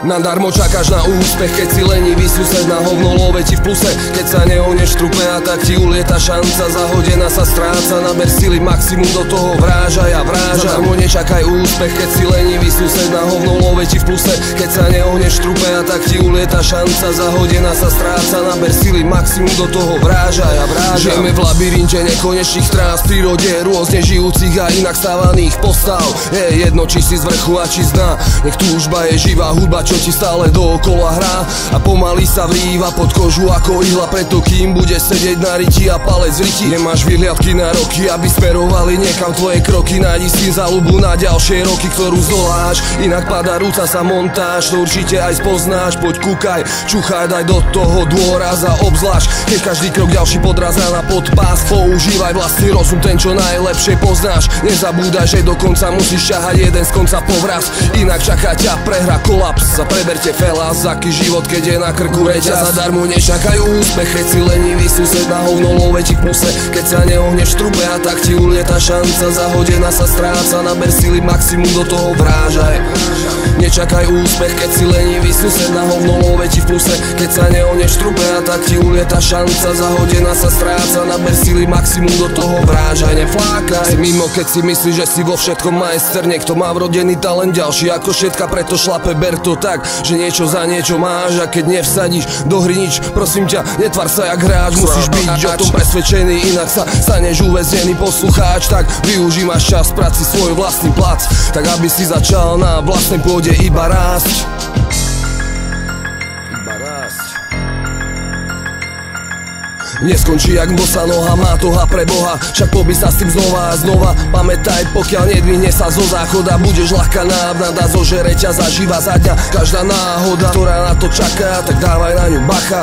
Nadarmo čakáš na úspech, keď si lenivý sused na hovno love ti v pluse. Keď sa neoneš trupe a tak ti ulieta šanca Zahodená sa stráca, naber sily maximum do toho vráža ja vráža Zadarmo nečakaj úspech, keď si lenivý sused na hovno love ti v pluse. Keď sa neoneš trupe a tak ti ulieta šanca Zahodená sa stráca, naber sily maximum do toho vráža ja vráža Žijeme v labyrinte nekonečných trás v prírode Rôzne žijúcich a inak stávaných postav. Je jedno či si z vrchu a či z dna. Nech túžba je živá hudba, čo ti stále dookola hrá. A pomaly sa vrýva pod kožu ako ihla Preto kým bude sedieť na riti a palec riti Nemáš vyhliadky na roky, aby smerovali niekam tvoje kroky. Nájdi si záľubu na ďalšie roky, ktorú zdoláš Inak padá rúca sa montáž, to určite aj spoznáš. Poď kúkaj, čuchaj, daj do toho dôraz a obzvlášť. Keď každý krok ďalší podrazá na podpás Používaj vlastný rozum, ten čo najlepšie poznáš. Nezabúdaj, že dokonca musíš ťahať jeden z konca povraz Inak čaká ťa prehra kolaps sa preberte felas Aký život, keď je na krku reťaz. Zadarmo nečakajú úspech, keď si lenivý sused na hovno love ti puse. Keď sa neohneš v trupe a tak ti ulieta šanca Zahodená sa stráca, naber sily maximum do toho vrážaj Nečakaj úspech, keď si lenivý sused na hovno love ti v pluse. Keď sa neohneš v trupe a tak ti ulieta šanca. Zahodená sa stráca, naber sily maximum do toho. Vrážaj Neflákaj. Si mimo, keď si myslíš, že si vo všetkom majster. Niekto má vrodený talent ďalší ako všetka, preto šlape ber to tak, že niečo za niečo máš. A keď nevsadíš do hry nič, prosím ťa, netvar sa jak hráč, musíš byť o tom presvedčený, inak sa staneš uväznený poslucháč, tak využívaš čas, práci svoj vlastný plac, tak aby si začal na vlastnej pôde iba rásť. Neskončí jak bosa noha, má toha pre Boha. Však poby sa s tým znova a znova. Pamätaj, pokiaľ nedvihne sa zo záchoda Budeš ľahká návnada, zožere ťa zažíva za dňa Každá náhoda, ktorá na to čaká Tak dávaj na ňu bacha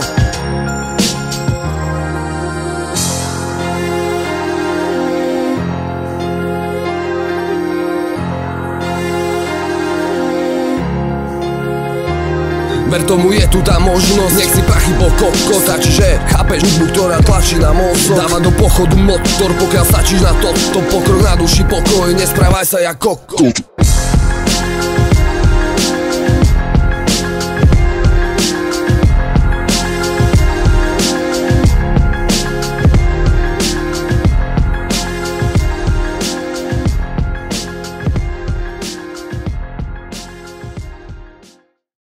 Ver tomu je tu tá možnosť, nech si prachy po kokota Čiže chápeš hudbu, ktorá tlačí na mozog. Dáva do pochodu motor, pokiaľ stačíš na to To pokrok na duši pokoj, nesprávaj sa jak kokot